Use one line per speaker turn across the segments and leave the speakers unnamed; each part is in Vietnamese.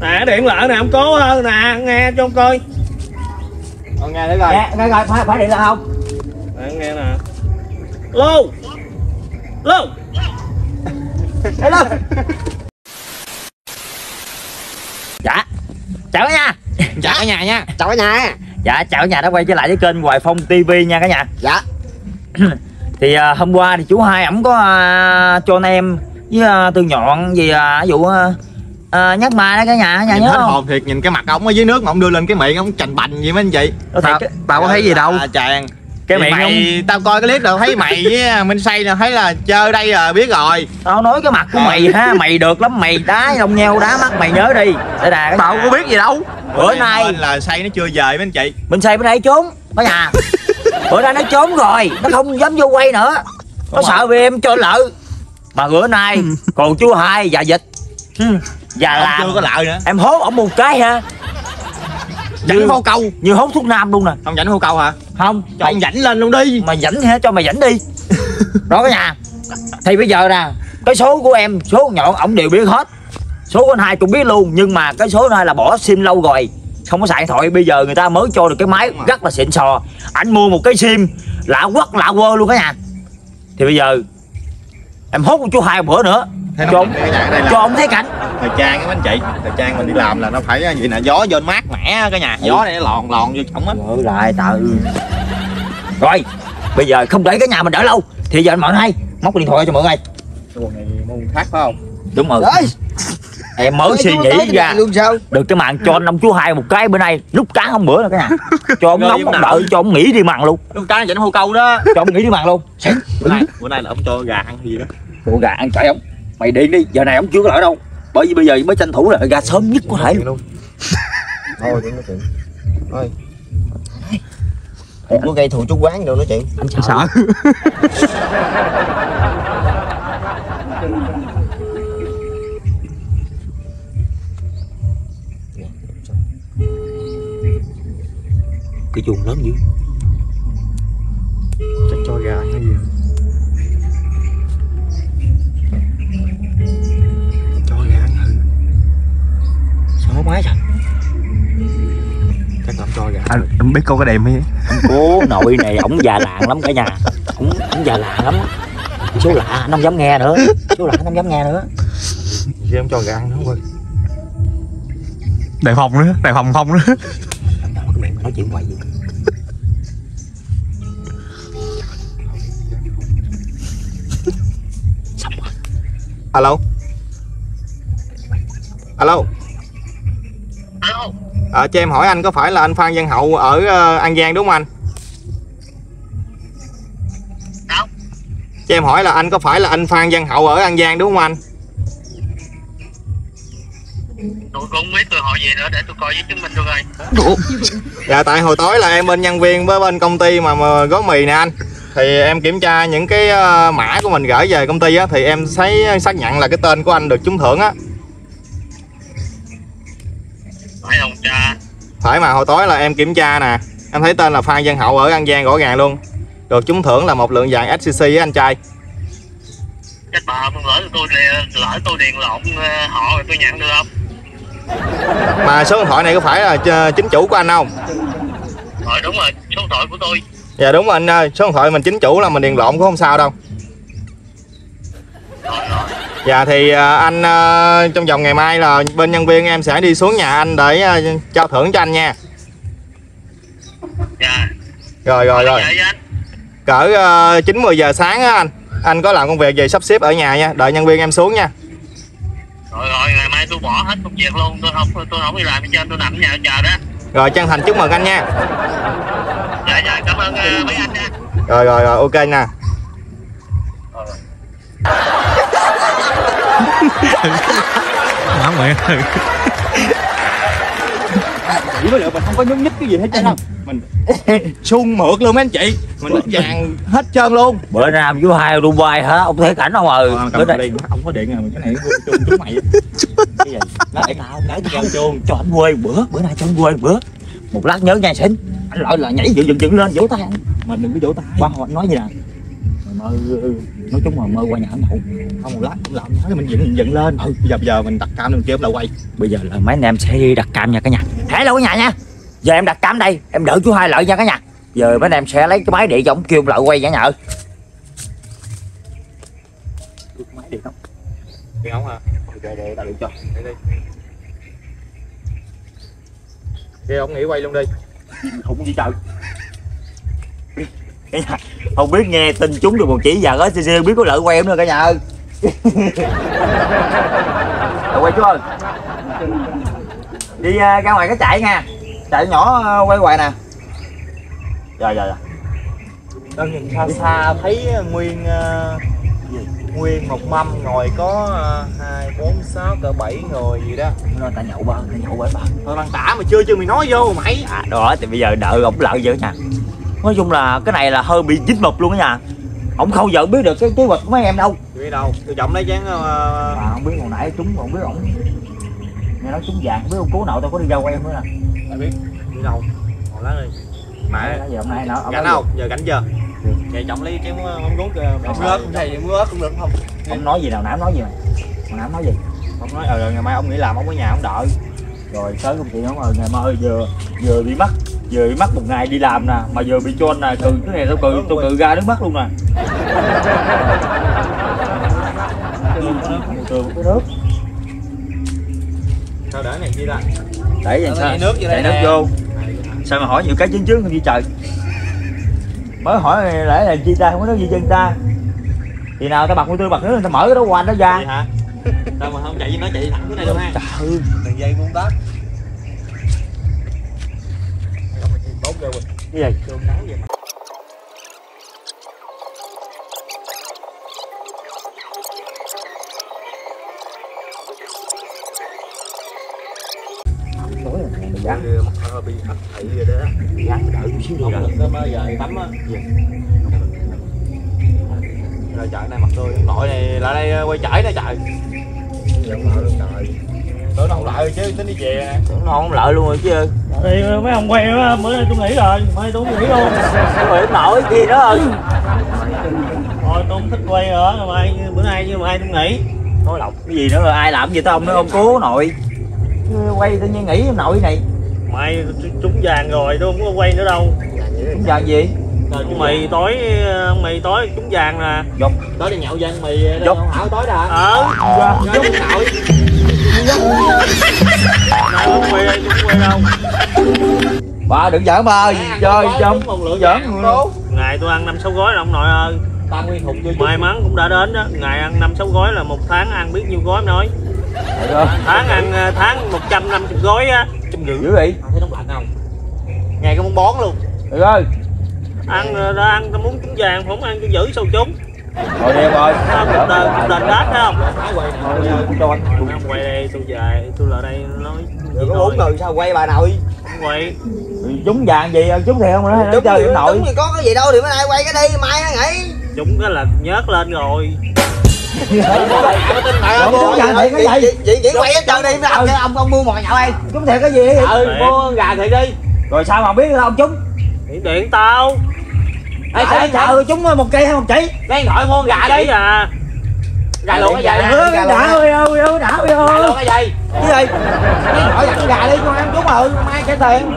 nè điện lại nè ông cố hơn nè nghe cho ông coi.
Con nghe đấy rồi.
nghe nghe coi phải phải điện là không?
Nè nghe nè. Lô. Lô.
Hello dạ. Chào cả nhà.
Chào cả nhà nha.
chào cả nhà.
Dạ chào cả nhà đã quay trở lại với kênh hoài phong tv nha cả nhà.
Dạ.
Thì à, hôm qua thì chú hai ổng có à, cho anh em với à, tư nhọn gì à, ví dụ à, à, nhắc ma đó cả nhà nhà
Nhìn
nhớ
hết
không?
hồn thiệt, nhìn cái mặt ông ở dưới nước mà ông đưa lên cái miệng ông chành bành gì mấy anh chị.
Cái,
tao có thấy gì đâu.
À, chàng.
cái miệng
mày, tao coi cái clip đâu thấy mày với Minh Say là thấy là chơi đây là biết rồi.
tao nói cái mặt của mày ha mày được lắm mày đá lông nheo đá mắt mày nhớ đi. Đây nè
tao không có biết gì đâu.
Bữa nay
Bên là Say nó chưa về mấy anh chị.
mình xài bên đây trốn cả nhà. Bữa nay nó trốn rồi nó không dám vô quay nữa. Nó
Đúng
sợ vì em cho lỡ. Mà bữa nay còn chú hai và dịch Và
Ông
làm.
chưa có lợi nữa.
em hốt ổng một cái ha.
Chảnh hô câu.
như hốt thuốc nam luôn nè.
Không chảnh hô câu hả?
không.
Cho ông rảnh lên luôn đi.
mày dẫn ha cho mày dẫn đi. Đó cả nhà. Thì bây giờ nè cái số của em số nhọn ổng đều biết hết. Số của anh hai cũng biết luôn nhưng mà cái số này là bỏ sim lâu rồi. Không có xài điện thoại. Bây giờ người ta mới cho được cái máy rất là xịn sò. Ảnh mua một cái sim lạ quắc lạ quơ luôn cả nhà. Thì bây giờ em hốt con chú hai bữa nữa
Nó là
ông thấy cảnh.
Thời trang các anh chị. Thời trang mình đi làm là nó phải vậy nè, gió vô mát mẻ cái nhà. Gió này nó lòn lòn vô chổng á.
Gỡ lại tự rồi bây giờ không để cái nhà mình đợi lâu thì giờ anh mọi hai móc cái điện thoại cho mọi người.
Tuần này môn khác phải không?
đúng rồi.
Đấy
em mới suy nghĩ ra.
luôn sao?
Được cái màn cho anh ông chú hai một cái bữa nay. Lúc cá không bữa rồi cái nhà. Cho ông nóng ông đợi cho ông nghỉ đi mặn luôn.
Lúc cái chảnh hô câu đó.
cho ông nghỉ đi mặn luôn.
Bữa nay, bữa nay là ông cho gà ăn gì đó.
bộ gà ăn chạy ông mày điện đi giờ này ông chưa có lợi đâu. Bởi vì bây giờ mới tranh thủ là gà sớm nhất có thể.
Luôn.
thôi đừng nói chuyện. Thôi. Đừng có gây thù chú quán đâu nói chuyện.
anh
Anh sợ.
Cái chuồng lớn dữ.
Chắc cho gà cái gì
máy rồi
Chắc là ông cho gà
anh, anh biết câu cái đệm hay
cô nội này ổng già lạng lắm cả nhà. Ổng ổng già lạng lắm. Số lạ anh không dám nghe nữa. Số lạ anh không dám nghe nữa.
Chứ ông cho gà ăn không ơi
đề phòng nữa đề phòng không nữa.
Cái nói chuyện hoài gì.
Alo. Alo Ờ, cho em hỏi anh có phải là anh Phan Văn Hậu ở ờ, An Giang đúng không anh?
Sao?
Cho em hỏi là anh có phải là anh Phan Văn Hậu ở An Giang đúng không anh?
tôi cũng biết tôi hỏi gì nữa để tôi coi với chứng minh cho coi.
Dạ tại hồi tối là em bên nhân viên với bên công ty mà, mà gói mì nè anh Thì em kiểm tra những cái ờ, mã của mình gửi về công ty á Thì em thấy xác nhận là cái tên của anh được trúng thưởng á
Phải
mà hồi tối là em kiểm tra nè Em thấy tên là Phan Văn Hậu ở An Giang rõ ràng luôn Được trúng thưởng là một lượng vàng SCC với anh trai
Chắc bà lỡ tôi lỡ tôi điền lộn ờ, họ rồi tôi nhận được không?
Mà số điện thoại này có phải là ch- chính chủ của anh không?
Rồi đúng rồi, số điện thoại của tôi.
Dạ đúng rồi anh ơi, số điện thoại mình chính chủ là mình điền lộn cũng không sao đâu
Rồi rồi.
Dạ thì à, anh à, trong vòng ngày mai là bên nhân viên em sẽ đi xuống nhà anh để à, trao thưởng cho anh nha
Dạ.
Rồi rồi rồi,
Vậy anh.
cỡ à, 9-10 giờ sáng á anh Anh có làm công việc gì sắp xếp ở nhà nha, đợi nhân viên em xuống nha
Rồi rồi, ngày mai tôi bỏ hết công việc luôn, tôi không tôi không đi làm cho tôi nằm ở nhà chờ đó.
Rồi chân thành chúc mừng anh nha
Dạ dạ, cảm ơn mấy anh nha.
Rồi rồi rồi, ok nè
Má mày?
Chỉ với lại mình không có nhúng nhích cái gì hết trơn đâu. Mình sung mượt luôn mấy anh chị. Mình nó vàng hết trơn luôn.
Bữa nam chú hai Dubai hả? Ông thấy cảnh không ừ
Ờ,
bữa
điện không có điện rồi mình cái này chung chúng mày.
Cái gì? Nó để tao để tao chuông cho anh quê bữa bữa nay cho anh quê bữa. Một lát nhớ nha xỉn anh lợi là nhảy dựng dựng dựng lên vỗ tay. Anh
mình đừng có vỗ tay.
Ba hồi anh nói gì nè
mơ
nói chung là mơ qua nhà ông nhậu
không lát cũng làm nói mình dựng dựng lên. Ừ, bây giờ bây giờ mình đặt cam kia em là quay.
Bây giờ là mấy anh em sẽ đi đặt cam nha cả nhà. Hãy đâu ở nhà nha. Giờ em đặt cam đây em đợi chú hai lợi nha cả nhà. Giờ mấy anh em sẽ lấy cái máy điện cho ông kêu lợi quay cả nhà ơi. Máy điện không?
Điện không hả
để để tao điện cho.
Để đi kia ông nghĩ quay luôn đi.
Không gì trời cả nhà không biết nghe tin chúng được một chỉ giờ đó cc không biết có lợi quay em nữa cả nhà ơi. Quay chú ơi. Đi à, ra ngoài cái chạy nha. Chạy nhỏ à, quay hoài nè. Dạ dạ dạ.
Đang nhìn xa xa thấy nguyên ờ, nguyên một mâm ngồi có hai bốn sáu cỡ bảy người gì đó.
Nó ta nhậu ba ta nhậu bởi ba.
Thôi bằng tả mà chưa chưa mày nói vô mày.
À đó thì bây giờ đợi ổng lợi vậy nha nói chung là cái này là hơi bị dính mập luôn á nha. Ổng không giờ biết được cái kế hoạch của mấy em đâu.
Đi đâu? Tôi trọng lấy chén ờ,
mà không biết hồi nãy chúng không biết ổng. Nghe nói chúng vàng biết ông cố nội tao có đi quay không nữa nè.
Ai biết đi đâu? Ngồi lá đi.
Nãy giờ hôm nay nó nói
không? giờ rảnh chưa? Vậy trọng lấy chén ờ, mắm ruốc kìa mắm ớt cũng thầy mắm ớt cũng được không?
Ông nói gì nào nãy ông nói gì hồi nãy ông nói gì?
Ông nói ờ ngày mai ông nghỉ làm ông ở nhà ông đợi.
Rồi tới công ty ông ơi ngày mai vừa vừa bị mắc vừa bị mắc một ngày đi làm nè mà vừa bị cho anh nè cười cái này tao cười tao cười ra nước mắt luôn nè. Cái nước.
Sao để này chi ra
để vậy
Ờ,
sao?
nước
chạy nước vô. Sao mà hỏi nhiều cái chứng chứng không gì trời? Mới hỏi lẽ là chi ta không có nói gì chân ta. Thì nào ta bật mũi tươi bật nước ta mở cái đó qua nó ra.
Sao mà không chạy với nó chạy thẳng cái này luôn ha?
Trời
đường dây buôn tát
cái gì
cơm nấu vậy mà
là mày
mặt bị hạch thị rồi đó
dán đợi chút xíu đi rồi
được tới giờ tắm á rồi chợ này mặt tôi nội này lại đây quay chảy nè trời giận lợi luôn trời tưởng nó không lợi chứ tính đi về nè
nó không lợi luôn rồi chứ
thì mấy ông quay bữa nay tôi nghỉ rồi mai tôi không nghỉ luôn.
Rồi nổi gì đó. Ơi
thôi tôi không thích quay nữa ngày mai bữa nay chứ mai tôi nghỉ.
Nói lọc cái gì nữa rồi ai làm gì tới ông nữa ông cố nội. Quay tự nhiên nghỉ nội này.
Mai trúng vàng rồi tôi không có quay nữa đâu.
Cũng giờ gì?
Mì tối mì tối trúng vàng nè.
Tối đi nhậu dân mì
Dốc.
không hảo tối đã
ờ.
Rồi
tôi không quay đâu
ba đừng giỡn ba ơi chơi trong giỡn.
ngày tôi ăn năm sáu gói là ông nội ơi.
Ta nguyên chưa
may mắn cũng đã đến đó. Ngày ăn năm sáu gói là một tháng ăn biết nhiêu gói nói tháng ăn ờ, tháng 150 gói á.
Trăm rưỡi
dữ vậy?
Thấy nóng lạnh không ngày cái muốn bón luôn.
Được ơi
ăn ờ, đã ăn tao muốn trúng vàng không? Ăn cho giữ sao trúng
rồi đi em ơi.
Đền đát thấy không?
Quay
cho anh.
Ông quay đây tôi về tôi lại đây nói
Được
gì
có bốn người sao quay bà nội?
Không quay.
Chúng vàng gì chúng thiệt không nó
Trúng
chơi nội
trúng thì có cái gì đâu thì bữa nay quay cái đi mai nó nghỉ.
Chúng cái là nhớt lên rồi.
Thiệt
chị quay hết trơn đi ông ông ông mua mồi nhậu đây.
Chúng thiệt cái gì?
Ừ mua gà thì đi.
Rồi sao mà biết không chúng
điện điện tao
Ê, chạy
chợ chúng một cây hay một chỉ?
Lấy gọi mua gà
đấy
đi
à.
Gà luộc cái gì?
Ừ, đã ơi ơi ơi đã ơi
gà luộc
ơi
cái gì?
Cái gì? Hỏi dặn gà đi con ăn chúng rồi mai cái tiền.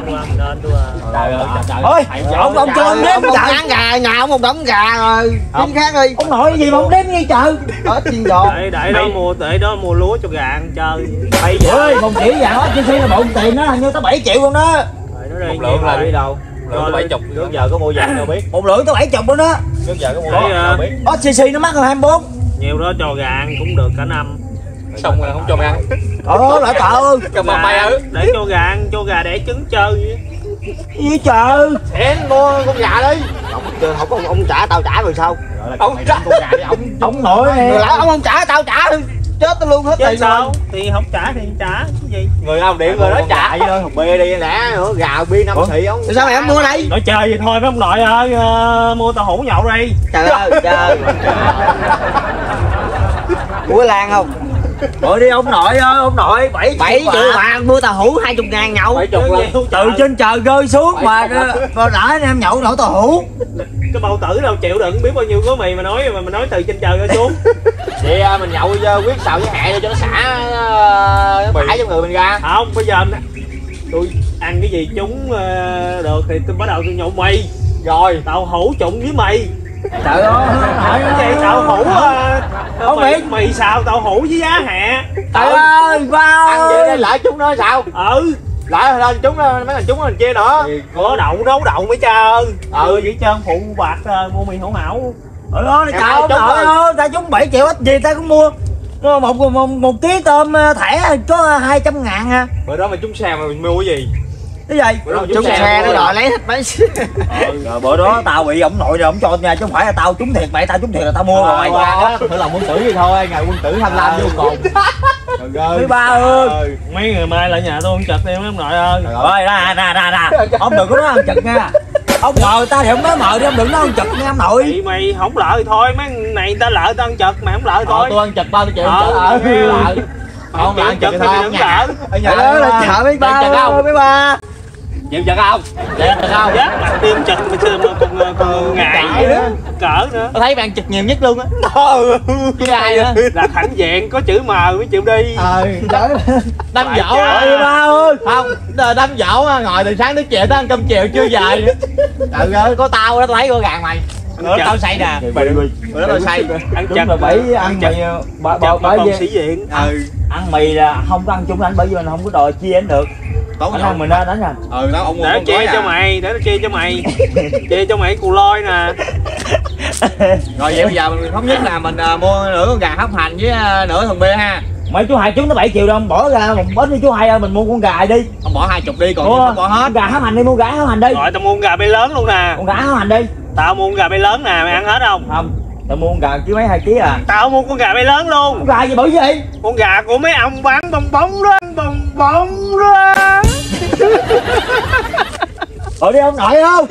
Trời ơi trời
ôi ông ông cho đếm
một
trời
ngán gà nhà ông một đống gà rồi Đi khác đi.
Ông nội gì mà ông đếm như trời?
Ở chiên giò.
Để để đó mua để đó mua lúa cho gà ăn chơi. Bây giờ
ơi một chỉ vàng đó chi phí là bộn tiền đó hình như tới 7 triệu luôn đó.
Nó
một lượng là đi đâu lượng bảy chục trước giờ có mua vàng đâu biết.
Một lượng tới 7 chục luôn đó.
Trước giờ có mua vàng đâu biết.
Có cc nó mắc hơn 24
nhiều đó cho gà ăn cũng được cả năm.
Xong rồi không cho mày ăn.
Ờ lại trời ơi
cầm mặt mày ư
để cho gà ăn cho gà đẻ trứng chơi.
Gì trời
xén mua con gà đi.
Ông chưa không có ông, ông trả tao trả rồi sao?
Ông trả. con gà đi ông
ông nội
Rồi lão ông không trả tao trả đi Chết tao luôn hết tiền
sao?
rồi.
Thì không trả thì trả cái gì?
Người nào điện người đó trả.
với thôi bia đi lẽ nữa gà bia năm thị ông. Sao mày không mua đây?
Nói chơi vậy thôi mấy ông nội ơi ờ, mua tàu hũ nhậu đi.
Trời ơi trời Của Lan không?
Rồi đi ông nội ơi ông nội 7
7 triệu bạc. mua tàu hũ 20 ngàn nhậu.
Bảy chục
từ trên trời rơi xuống mà mà đã anh em nhậu nổi tàu hũ
cái bao tử đâu chịu đựng biết bao nhiêu gói mì mà nói mà mình nói từ trên trời ra xuống.
Vậy à, mình nhậu quyết xào với hẹ cho nó xả uh, bãi trong người mình ra.
Không bây giờ tôi ăn cái gì chúng ờ, được thì tôi bắt đầu tôi nhậu mì.
Rồi.
Tàu hũ trụng với mì.
Trời ơi
hỏi cái gì tàu hũ ờ,
Không
mì,
biết.
mì xào tàu hũ với giá hẹ.
Trời ơi ba ăn vậy lại chúng nó sao?
Ừ
lại lên chúng mấy thằng chúng mình chia nữa
có đậu nấu đậu mấy trơn. Ừ. Vậy trơn phụ bạc ờ, mua mì hảo hảo
trời ơi
Em
trời ơi
chúng
ta trúng 7 triệu ít gì ta cũng mua. Một một, một, một ký tôm ờ, thẻ có 200 ngàn à.
Bữa đó mà chúng xe mà mình mua cái gì
cái gì?
Bữa đó mà
Chúng xe nó đòi lấy hết mấy
rồi bữa đó tao bị ổng nội rồi ổng cho nha chứ không phải là tao trúng thiệt mày tao trúng thiệt là tao mua rồi
thử lòng quân tử vậy thôi ngày quân tử tham lam vô cùng. Trời ơi.
Mấy ba ơi.
mấy người mai lại nhà tôi không chật đi mấy ông nội ơi.
Rồi ra ra ra ra. Ông đừng có nói ăn chật nha. Ông mời ta thì ông nói mời đi ông đừng nói ăn chật nha ông nội.
Vậy mày không lợi thì thôi mấy này người ta lợi tao ăn chật mày không lợi
Ờ,
thôi.
tôi ăn chật bao tôi chịu
Ờ,
chật
nghe.
lại
không
không ăn
chật thì mày không
nhà
lợi.
Ở nhà
đó là chợ mấy ba
không?
mấy ba
chịu chật không? Chịu chật không?
Giác mặt tim chật mà chưa mà còn, còn ngại nữa. cỡ nữa.
Tôi thấy bạn chật nhiều nhất luôn á. Chứ ai nữa
là thẳng dạng có chữ M mới chịu đi.
Ờ đâm dỗ không đâm dỗ ngồi từ sáng tới chiều tới ăn cơm chiều chưa về. Nữa trời ơi có tao đó thấy có gàng mày. Đó tao say nè. Đó tao say.
ăn chật
là bảy ăn mì
còn
vì
sĩ diện.
Ừ.
ăn mì là không có ăn chung anh bởi vì mình không có đòi chia anh được anh
nhau
ăn mình ra đánh à
ừ đó ông
để nó chia cho mày để nó chia cho mày. Chia cho mày cù lôi nè.
Rồi vậy bây giờ mình thống nhất là mình à, mua nửa con gà hấp hành với à, nửa thùng bia ha.
Mấy chú hai chúng nó 7 triệu đâu bỏ ra một bến đi chú hai ơi mình mua con gà đi.
Ông bỏ hai chục đi còn
mua
không bỏ hết.
con gà hấp hành đi mua gà hấp hành đi.
Rồi tao mua con gà bay lớn luôn nè.
Con gà hấp hành đi.
Tao mua con gà bay lớn nè mày ăn hết không?
Không tao mua con gà ký mấy hai ký à?
Tao mua con gà bay lớn luôn.
Con gà gì bởi gì?
Con gà của mấy ông bán bong bóng đó bong bóng đó.
Rồi đi ông nội không?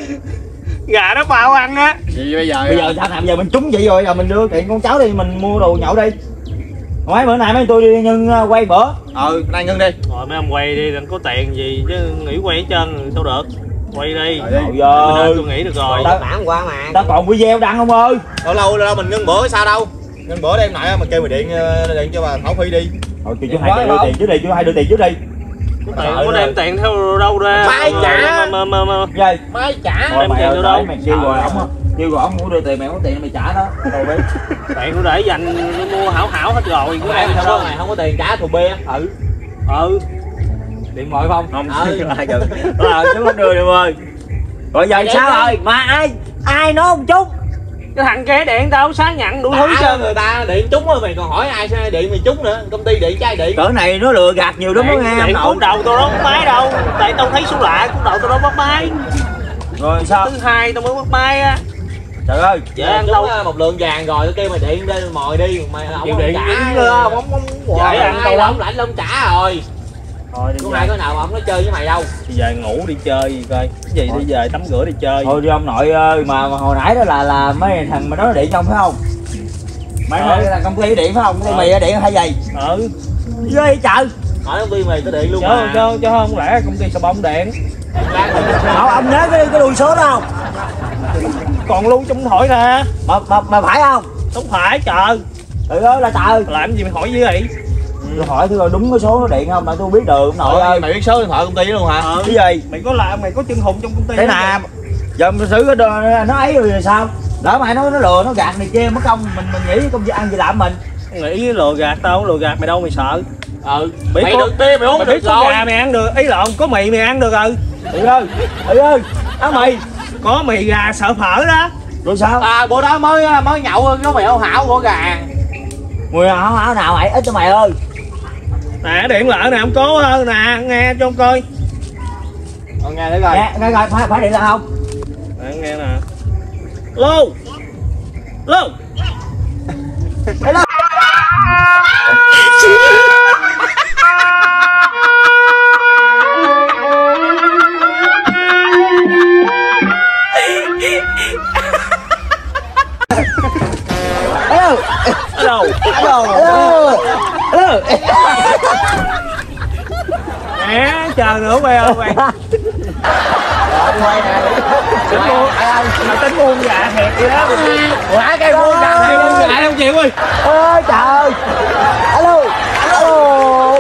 Gà nó bao ăn á.
Vậy bây giờ
bây giờ sao làm giờ mình trúng vậy rồi giờ mình đưa tiền con cháu đi mình mua đồ nhậu đi. Mấy bữa nay mấy tôi đi nhân uh, quay bữa.
Ừ nay ngưng đi.
Rồi mấy ông quay đi đừng có tiền gì chứ nghỉ quay hết trơn sao được quay đi.
Giời
nay tôi nghỉ được rồi.
Tao-
bản qua mà.
tao còn video đăng không ơi?
Lâu lâu lâu mình ngưng bữa sao đâu? Ngưng bữa đem lại mà kêu mày điện ờ, điện cho bà thảo phi đi.
Thôi chú hai đưa tiền trước đi chú hai đưa tiền trước đi.
Tiền không có đem tiền theo đâu ra?
Phải trả.
mà mà mà,
mai trả.
Đem
mày
tiền
ơi đâu? mày kêu rồi ổng á. kêu rồi ổng muốn đưa tiền mày không có tiền mày trả đó. Rồi đi
tiền nó để dành mua hảo hảo hết rồi của em
sao
sao?
mày không có tiền trả thùng bia
ừ.
Ừ
điện thoại không?
Không.
Ừ rồi chú không được ơi rồi giờ sao rồi? Mà ai ai nói không chút?
Cái thằng kế điện tao sáng nhận đủ thứ trơn.
người ta điện trúng rồi mày còn hỏi ai sao điện mày trúng nữa? Công ty điện trai điện.
Cỡ này nó lừa gạt nhiều lắm đó nghe.
điện
ông
cú đầu tao đó bắt máy đâu. Tại tao thấy số lạ cú đầu tao đó bắt máy.
Rồi sao?
Thứ hai tao mới bắt máy á.
Trời ơi.
Dạ ăn
trúng
lâu
ờ, một lượng vàng rồi tôi kêu mày điện đi mồi đi. Mày không
Chịu
không
điện
trả
dính
nữa
nữa.
không không
Dạ,
hoài
ăn
ăn
tao
tao
lắm.
không lãnh không trả rồi
thôi đi
ai có nào mà không nói chơi với mày đâu.
Đi về ngủ đi chơi gì coi. Cái gì đi về tắm rửa đi chơi.
Thôi đi ông nội ơi mà, mà hồi nãy đó là là mấy thằng mà nói điện không phải không? Mấy
Ờ.
nói là công ty điện phải không? Công ty mày điện hay gì?
Ừ
ghê trời.
Hỏi công ty mày có điện luôn
chứ
mà
chứ chứ không lẽ công ty xà bông điện?
Ông, ông nhớ cái cái đuôi số đó không?
Còn lưu trong thoại nè.
Mà mà, mà phải không?
Không phải chờ
trời ơi là trời.
Làm gì mày hỏi gì vậy
tôi hỏi thử coi đúng cái số nó điện không? Tại tôi không biết được ông nội ơi.
mày biết số điện thoại công ty luôn hả?
Ừ.
Cái gì?
Mày có làm mày có chân hùng trong công ty
thế nào? Giờ mình xử cái đồ nó ấy rồi sao? Lỡ mày nói nó lừa nó gạt này kia mất công mình mình nghĩ công việc ăn gì làm mình.
Nghĩ lừa gạt tao lừa gạt mày đâu mày sợ.
Ừ.
Biết
mày
có-
được bia mày uống
mày
được
biết
rồi.
gà mày ăn được. Ý lộn có mì mày ăn được ừ
ừ ơi ừ ơi. Áo mày
có mì gà sợ phở đó.
Rồi sao?
À bữa đó mới mới nhậu có mày hảo hảo của gà.
Mùi áo áo nào mày? Ít cho mày ơi
nè điện lại nè ông cố hơn nè nghe cho ông coi.
Ờ, nghe đấy rồi
nghe nghe coi phải phải điện là không?
Nè nghe nè. Lô. Lô.
Hello. Hello.
Hello.
Hello. Hello. Hello
nè chờ nữa quay ơi quay
tính buông à, tính buông dạ thiệt vậy đó. Quả cái buông dạ buông dạ không chịu ơi. Ôi trời ơi. Alo. Alo.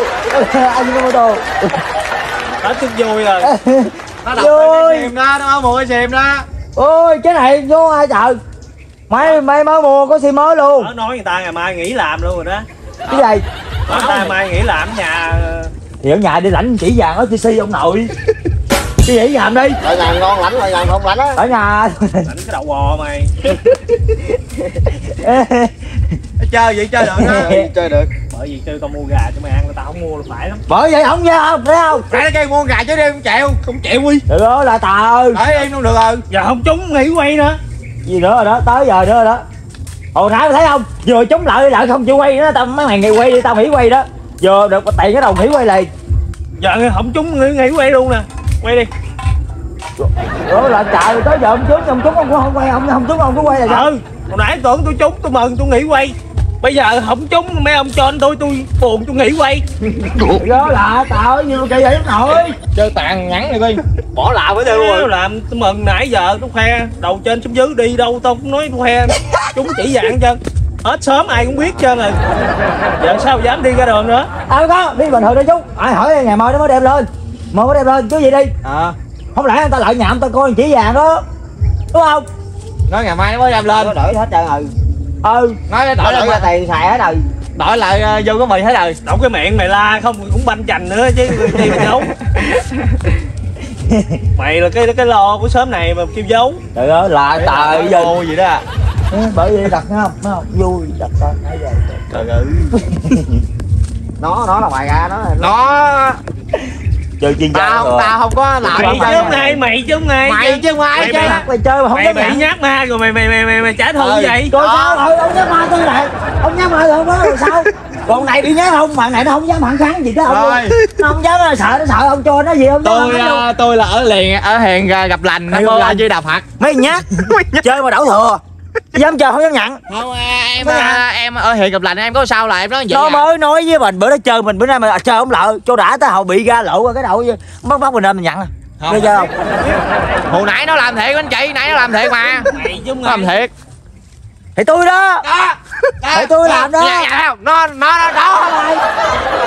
Anh có tô
hết chút vui rồi.
Nó
đập Vui.
cái đó nó mua cái sim đó.
Ôi cái này vô ai trời? Mày mày mới mua có xe mới luôn.
Ở nói người ta ngày mai nghỉ làm luôn rồi đó
cái gì?
Người ta mai nghỉ làm ở nhà ờ,
thì ở nhà đi lãnh chỉ vàng ở TC ông nội. Cái gì làm đi.
Ở nhà ngon lắm, ở nhà không lắm á.
Ở nhà.
Đánh cái đầu bò mày.
Chơi vậy chơi được đó chơi được.
Bởi vì kêu tao mua gà cho mày ăn tao không mua là phải lắm.
Bởi vậy không nha không thấy không?
Phải nó kêu mua gà chứ đi không chịu không chịu quy
được đó là tờ
để em không được rồi.
Giờ không trúng nghỉ quay nữa.
Gì nữa rồi đó tới giờ nữa rồi đó hồi nãy mày thấy không? Vừa chống lại lại không chịu quay nữa tao mấy mày nghỉ quay đi tao nghỉ quay đó. Vừa được tiền cái đầu nghỉ quay liền
giờ không trúng nghỉ, nghỉ quay luôn nè. Quay đi.
Đó là trời tới giờ ông trúng ông trúng ông cũng không quay ông không trúng ông cũng quay là sao?
Ừ hồi nãy tưởng tôi trúng tôi mừng tôi nghỉ quay. Bây giờ không trúng mấy ông cho anh tôi tôi buồn tôi nghỉ quay.
Đó là tao như kỳ vậy nội
chơi tàn nhắn này coi bỏ lạ với
Tôi
rồi.
Làm tôi mừng nãy giờ tôi khoe đầu trên xuống dưới đi đâu tao cũng nói tôi khoe. Chúng chỉ dạng chân hết sớm ai cũng biết trơn rồi. Giờ sao dám đi ra đường nữa?
Ờ có đi bình thường đi chú. Ai hỏi ngày mai nó mới đem lên. Mà mới đem lên chứ gì đi?
À.
Không lẽ người ta lại nhà người ta coi chỉ vàng đó. Đúng không?
Nói ngày mai nó mới đem lên.
Có đổi hết trơn rồi.
Ừ.
Nói đổi
Đổi
lại
ra tiền xài hết rồi.
Đổi lại ờ, vô cái mì hết rồi.
Đậu cái miệng mày la không cũng banh chành nữa chứ chi mà giấu mày là cái cái lo của sớm này mà kêu giấu.
Trời ơi là trời giờ
gì đó. À.
Bởi vì đặt không thấy không vui đặt con nãy giờ
trời ơi.
Nó, nó là ngoài ra nó
nó.
Chơi chuyên gia
tao
rồi.
tao không có làm
mày
gì
chứ
chơi
nay mày. chứ nay
mày chứ. không ai
Mày- mày-
mày chơi mà không
mày
nhận
nhát ma rồi mày mày mày mày, mày trả thù
Ừ.
vậy.
Rồi
Đó.
sao ừ, ông dám ma tôi lại. Ông dám ma tôi không rồi sao còn này bị nhát không? Bạn này nó không dám phản kháng gì đó ông
Rồi.
nó không dám nó sợ nó sợ ông cho nó gì không dám
tôi ờ, tôi là ở liền ở hẹn ờ, gặp lành nó có
lành.
chơi đạp phạt.
Mấy nhát. Chơi mà đổ thừa. Dám chơi không dám nhận.
Không em
nhà?
em ở hẹn gặp lành em có sao là em nói vậy
nó
à?
mới nói với mình bữa đó chơi mình bữa nay mà chơi không lợ cho đã tới hậu bị ra lộ qua cái đầu bắt bắt mình lên mình nhận à?
Không.
bây giờ không?
Hồi nãy nó làm thiệt anh chị nãy nó làm thiệt mà. Nó làm thiệt
thì tôi đó.
Đó.
Để tôi làm đó.
dạ, dạ, nó nó nó đó
lại tại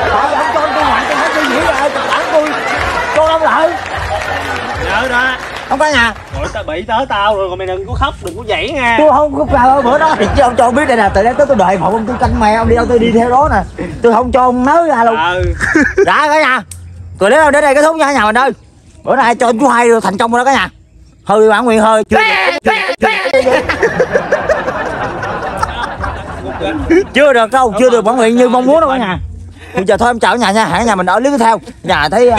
ông cho tôi ngoại tôi hết tôi nghĩ rồi tôi tặng tôi. Cho ông lại.
Nhớ đó.
Không có nhà.
Rồi tao bị tới tao rồi còn mày đừng có khóc đừng có dãy nha.
Tôi không có vào bữa đó. Thì chứ ông cho biết đây nè từ đây tới tôi đợi một ông tôi canh mẹ ông đi đâu tôi đi theo đó nè. Tôi không cho ông nói ra luôn.
Ừ.
Đã cả nhà. Rồi đến đâu đến đây cái thúng nha nhà mình ơi. Bữa nay cho chú hai rồi thành công rồi đó cả nhà hơi bản nguyện hơi chưa chưa được đâu chưa được bản nguyện như mong muốn đâu cả nhà. Bây giờ thôi em chào cả nhà nha. Hãy nhà mình ở clip tiếp theo. Nhà thấy à,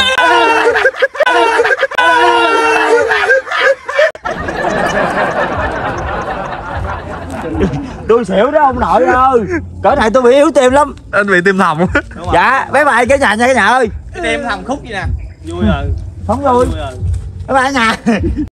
tôi xỉu đó ông nội ơi. Cỡ này tôi bị yếu tim lắm.
Anh bị tim thòng
dạ bye bye cả nhà nha cả nhà ơi.
Đêm thầm khúc gì nè.
Vui rồi.
Không vui.
Vui rồi.
Bye cả nhà